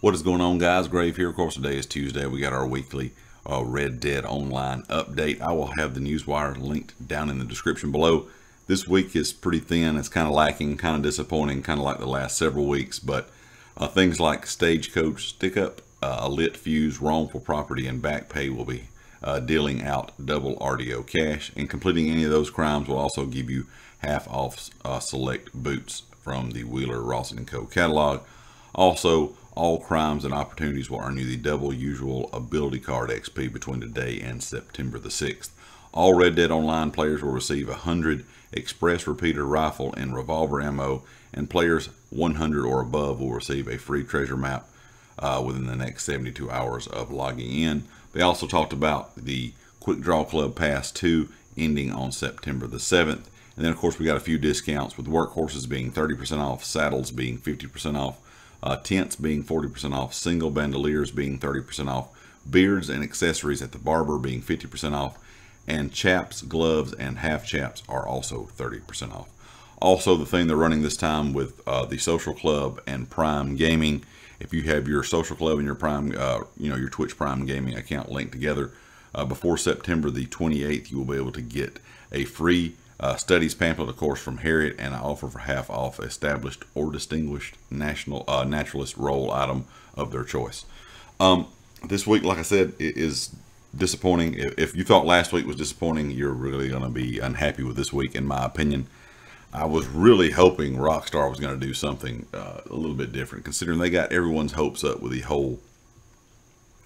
What is going on, guys? Grave here. Of course, today is Tuesday. We got our weekly uh, Red Dead Online update. I will have the newswire linked down in the description below. This week is pretty thin. It's kind of lacking, kind of disappointing, kind of like the last several weeks. But uh, things like stagecoach, stick up, uh, lit fuse, wrongful property, and back pay will be uh, dealing out double RDO cash. And completing any of those crimes will also give you half off uh, select boots from the Wheeler Rawson & Co. catalog. Also, all crimes and opportunities will earn you the double usual ability card XP between today and September the 6th. All Red Dead Online players will receive 100 express repeater rifle and revolver ammo, and players 100 or above will receive a free treasure map uh, within the next 72 hours of logging in. They also talked about the Quick Draw Club Pass 2 ending on September the 7th. And then, of course, we got a few discounts with workhorses being 30% off, saddles being 50% off, uh, tents being 40% off, single bandoliers being 30% off, beards and accessories at the barber being 50% off, and chaps, gloves, and half chaps are also 30% off. Also, the thing they're running this time with uh, the Social Club and Prime Gaming, if you have your Social Club and your Prime, uh, you know, your Twitch Prime Gaming account linked together, uh, before September the 28th, you will be able to get a free uh, studies pamphlet, of course, from Harriet, and I offer for half off established or distinguished national uh, naturalist role item of their choice. Um, this week, like I said, is disappointing. If you thought last week was disappointing, you're really going to be unhappy with this week, in my opinion. I was really hoping Rockstar was going to do something uh, a little bit different, considering they got everyone's hopes up with the whole,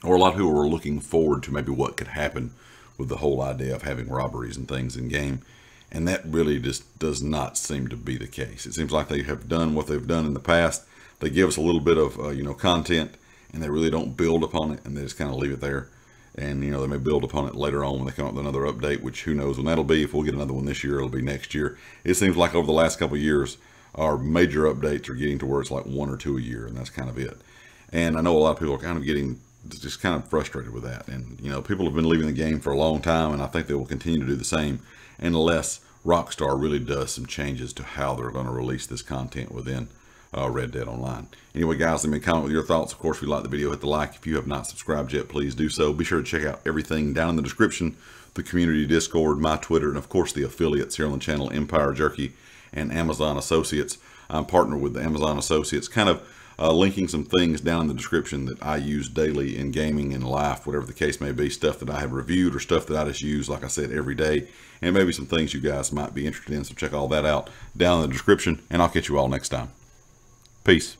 or a lot of people were looking forward to maybe what could happen with the whole idea of having robberies and things in game. And that really just does not seem to be the case. It seems like they have done what they've done in the past. They give us a little bit of, uh, you know, content and they really don't build upon it and they just kind of leave it there. And, you know, they may build upon it later on when they come up with another update, which who knows when that'll be. If we'll get another one this year, it'll be next year. It seems like over the last couple years, our major updates are getting to where it's like one or two a year, and that's kind of it. And I know a lot of people are kind of getting just kind of frustrated with that. And, you know, people have been leaving the game for a long time, and I think they will continue to do the same unless Rockstar really does some changes to how they're going to release this content within uh, Red Dead Online. Anyway, guys, let me comment with your thoughts. Of course, if you like the video, hit the like. If you have not subscribed yet, please do so. Be sure to check out everything down in the description, the community Discord, my Twitter, and of course the affiliates here on the channel, Empire Jerky and Amazon Associates. I'm partnered with the Amazon Associates, kind of uh, linking some things down in the description that I use daily in gaming and life, whatever the case may be, stuff that I have reviewed or stuff that I just use, like I said, every day, and maybe some things you guys might be interested in. So check all that out down in the description, and I'll catch you all next time. Peace.